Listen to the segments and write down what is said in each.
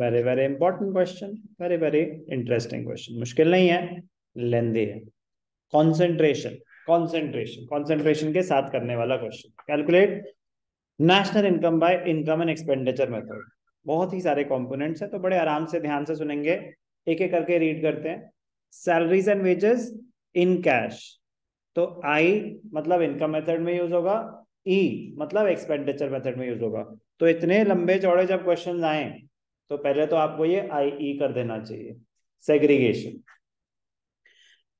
Very very important question very very interesting question मुश्किल नहीं है लेंदी है। कॉन्सेंट्रेशन कॉन्सेंट्रेशन कॉन्सेंट्रेशन के साथ करने वाला question calculate national income by income and expenditure method बहुत ही सारे कंपोनेंट्स है तो बड़े आराम से ध्यान से सुनेंगे। एक एक करके रीड करते हैं। Salaries and wages in cash तो आई मतलब इनकम मेथड में यूज़ होगा ई e, मतलब एक्सपेंडिचर मेथड में यूज़ होगा। तो इतने लंबे चौड़े जब क्वेश्चन आए तो पहले तो आपको ये आई ई e कर देना चाहिए। Segregation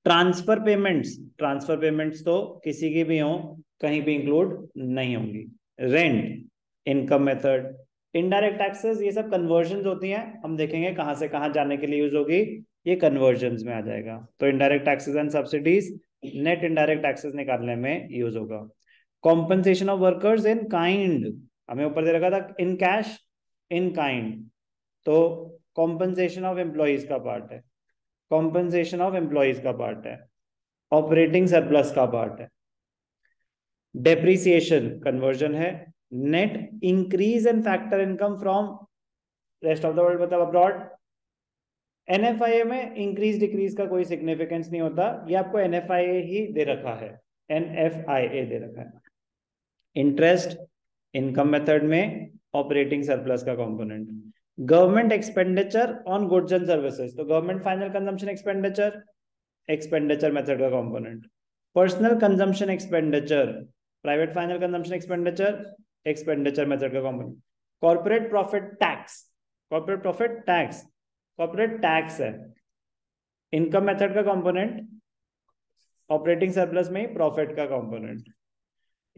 transfer payments transfer payments तो किसी की भी हो, कहीं भी इंक्लूड नहीं होंगी। Rent income method indirect taxes ये सब कन्वर्जन होती हैं। हम देखेंगे कहाँ से कहाँ जाने के लिए यूज़ होगी। ये कन्वर्जन में आ जाएगा। तो indirect taxes and subsidies net indirect taxes निकालने में यूज़ होगा। Compensation of workers in kind हमें ऊपर दे रखा था इन कैश इन काइंड तो कॉम्पनसेशन ऑफ़ एम्प्लॉयज़ का पार्ट है। कॉम्पनसेशन ऑफ़ एम्प्लॉयज़ का पार्ट है। ऑपरेटिंग सरप्लस का पार्ट है। डेप्रिसिएशन कन्वर्जन है। Net increase in factor income from rest of the world मतलब अब्रॉड एनएफआईए में इंक्रीज डिक्रीज का कोई सिग्निफिकेंस नहीं होता। ये आपको एनएफआईए ही दे रखा है। एनएफआईए दे रखा है। इंटरेस्ट इनकम मेथड में ऑपरेटिंग सरप्लस का component government expenditure on goods and services. तो government final consumption expenditure expenditure method का component. Personal consumption expenditure, private final consumption expenditure expenditure method का component. Corporate profit tax, corporate profit tax, corporate tax है। Income method का component, operating surplus में profit का component.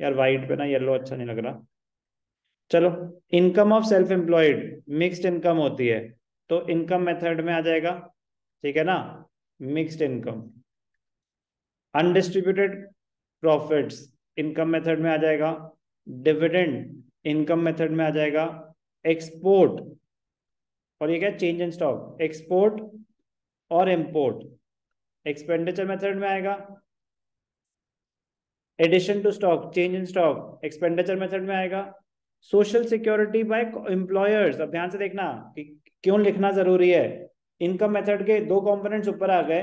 यार, white पे ना yellow अच्छा नहीं लग रहा। चलो income of self employed mixed income होती है तो इनकम मेथड में आ जाएगा, ठीक है ना? Mixed income undistributed profits income method में आ जाएगा डिविडेंड इनकम मेथड में आ जाएगा एक्सपोर्ट और ये क्या चेंज इन स्टॉक एक्सपोर्ट और इंपोर्ट एक्सपेंडिचर मेथड में आएगा addition to stock change in stock expenditure method में आएगा सोशल सिक्योरिटी बाय एम्प्लॉयर्स अब ध्यान से देखना कि क्यों लिखना ज़रूरी है। इनकम मेथड के दो कंपोनेंट्स ऊपर आ गए।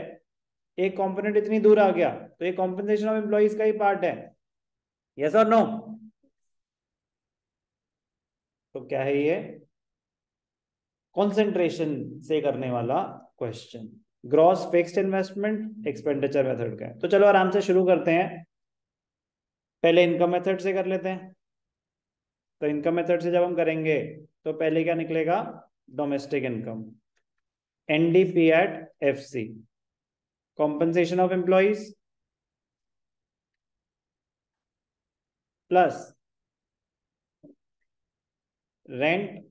एक कंपोनेंट इतनी दूर आ गया तो ये कॉम्पनसेशन ऑफ़ एम्प्लॉयज़ का ही पार्ट है। यस और नो तो क्या है ये? कॉन्सेंट्रेशन से करने वाला question gross fixed investment expenditure method का तो चलो आराम से शुरू करते हैं। पहले इनकम मेथड से कर लेते हैं। तो इनकम मेथड से जब हम करेंगे तो पहले क्या निकलेगा? Domestic income NDP at F C compensation of employees plus rent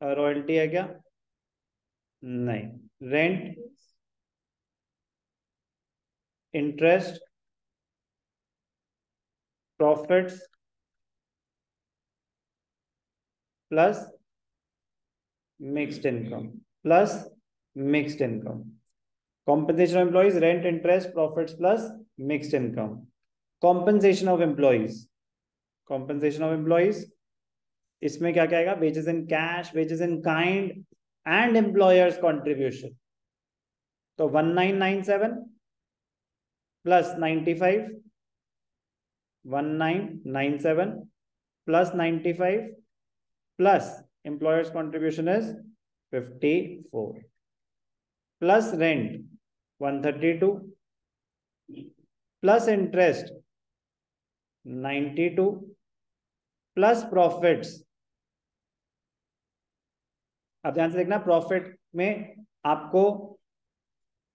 royalty है क्या? नहीं. Rent interest profits plus mixed income plus mixed income compensation of employees rent interest profit plus mixed income compensation of employees compensation of employees इसमें क्या क्या wages in cash wages in kind and employers contribution तो one nine nine seven plus ninety five one nine nine seven plus ninety five plus employer's contribution is 54 plus rent 132 plus interest 92 plus profits अब ध्यान से देखना profit में आपको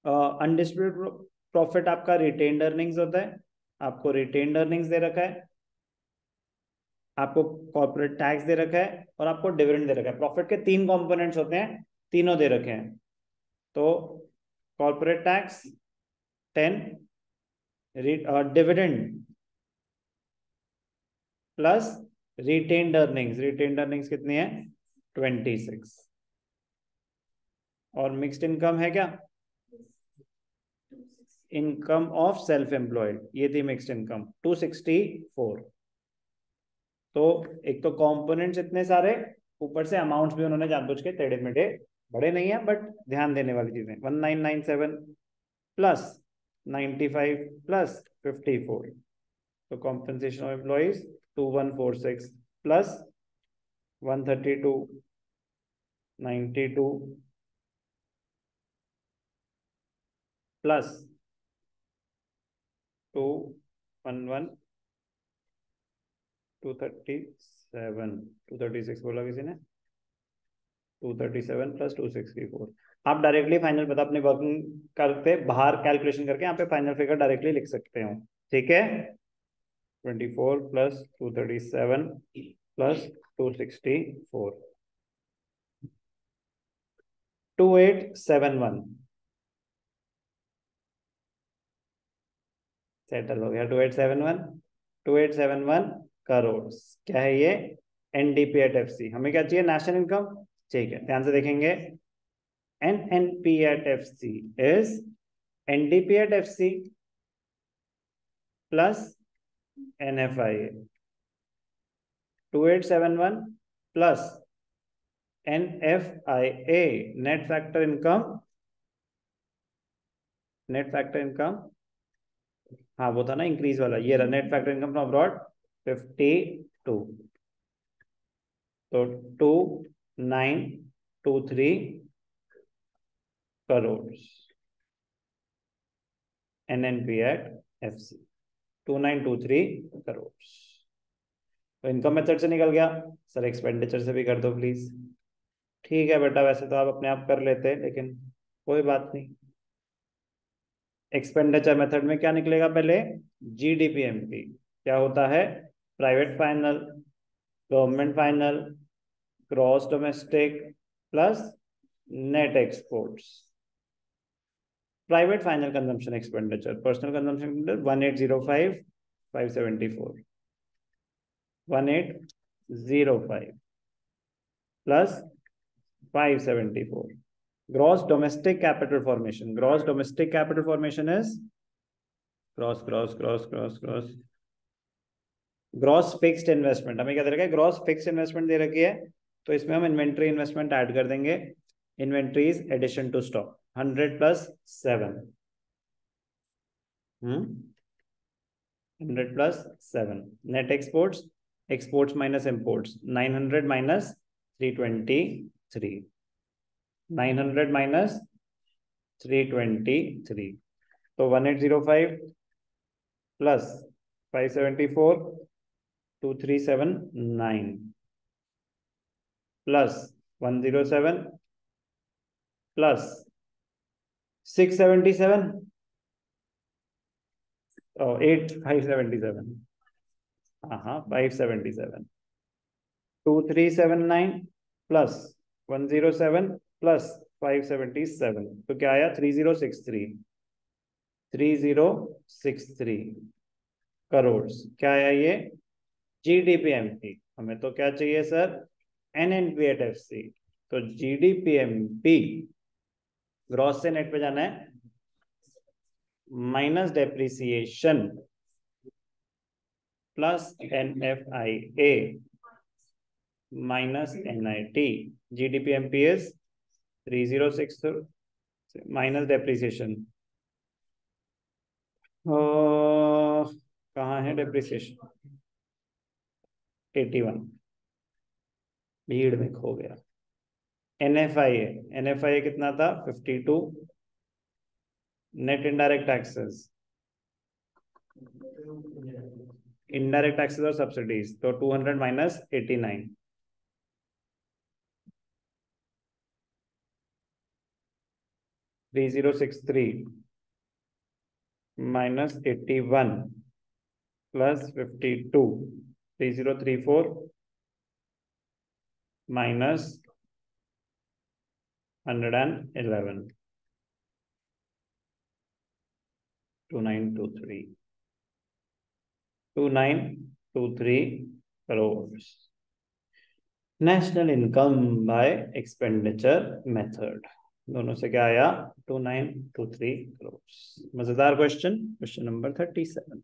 undisputed uh, profit आपका retain earnings होता है आपको रिटेन अर्निंग्स दे रखा है आपको कॉर्पोरेट टैक्स दे रखा है और आपको डिविडेंड दे रखा है। प्रॉफिट के तीन कंपोनेंट्स होते हैं, तीनों दे रखे हैं। तो corporate tax ten dividend plus retained earnings retained earnings कितनी है? ट्वेंटी सिक्स और मिक्स्ड इनकम है क्या? इनकम ऑफ़ सेल्फ एम्प्लॉयड ये थी मिक्स्ड इनकम 264 तो एक तो कंपोनेंट्स इतने सारे, ऊपर से अमाउंट्स भी उन्होंने जानबूझ के टेढ़े मेढ़े बड़े नहीं है बट ध्यान देने वाली चीज़ें। One nine nine seven plus ninety five plus fifty four तो compensation of employees two one four six plus one thirty two ninety two plus two one one two thirty seven two thirty six बोला किसी ने? Two thirty seven plus two sixty four आप directly final बता अपने working करते बाहर calculation करके यहाँ पे फाइनल फिगर डायरेक्टली लिख सकते हो। ठीक है? Twenty four plus two thirty seven plus two sixty four two eight seven one settle हो गया। Two eight seven one two eight seven one crore क्या है ये? एनडीपी एट एफ़ सी हमें क्या चाहिए? नेशनल इनकम ठीक है, ध्यान से देखेंगे। N N P at F C is NDP at F C plus N F I A two eight seven one plus N F I A net factor income net factor income हाँ वो था ना increase वाला। ये रहा net factor income from abroad fifty two तो two nine two three crore N N P at F C two nine two three crore तो income method से निकल गया। सर एक्सपेंडिचर से भी कर दो प्लीज़ ठीक है बेटा, वैसे तो आप अपने आप कर लेते हैं, लेकिन कोई बात नहीं। एक्सपेंडिचर मेथड में क्या निकलेगा पहले? जीडीपीएमपी क्या होता है? Private final government final cross domestic plus net exports private final consumption expenditure personal consumption one eight zero five five seventy four one eight zero five plus five seventy four gross domestic capital formation. Gross domestic capital formation is gross gross gross gross gross gross fixed investment हमें क्या दे रखा है? Gross fixed investment दे रखी है तो इसमें हम इन्वेंट्री इन्वेस्टमेंट ऐड कर देंगे। Inventories addition to stock hundred plus seven hundred plus seven net exports exports minus imports nine hundred minus three twenty three 900 minus 323 so 1805 plus 574 2379 plus 107 plus 677 oh 8 577 uh-huh 577 2379 plus 107 plus five seventy seven तो क्या आया? Three zero six three three zero six three crore. क्या आया ये? GDPMP हमें तो क्या चाहिए, sir? N N P at F C तो जीडीपीएमपी ग्रॉस से नेट पे जाना है। Minus depreciation plus N F I A T GDPMP is three zero six minus depreciation कहाँ है डेप्रिसिएशन एटी वन भीड़ में खो गया। N F I A N F I A कितना था? Fifty two net indirect taxes indirect taxes और subsidies तो two hundred minus eighty nine 3063 minus 81 plus 52 3034 minus 111 2923 2923 crores national income by expenditure method दोनों से क्या आया two nine two three crore मज़ेदार question question number thirty seven